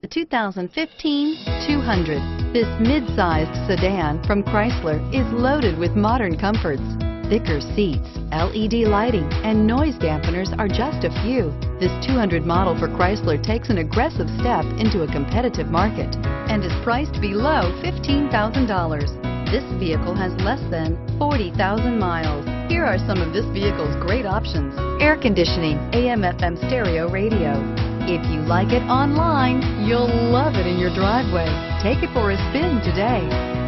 The 2015 200. This mid-sized sedan from Chrysler is loaded with modern comforts. Thicker seats, LED lighting, and noise dampeners are just a few. This 200 model for Chrysler takes an aggressive step into a competitive market and is priced below $15,000. This vehicle has less than 40,000 miles. Here are some of this vehicle's great options. Air conditioning, AM FM stereo radio, if you like it online, you'll love it in your driveway. Take it for a spin today.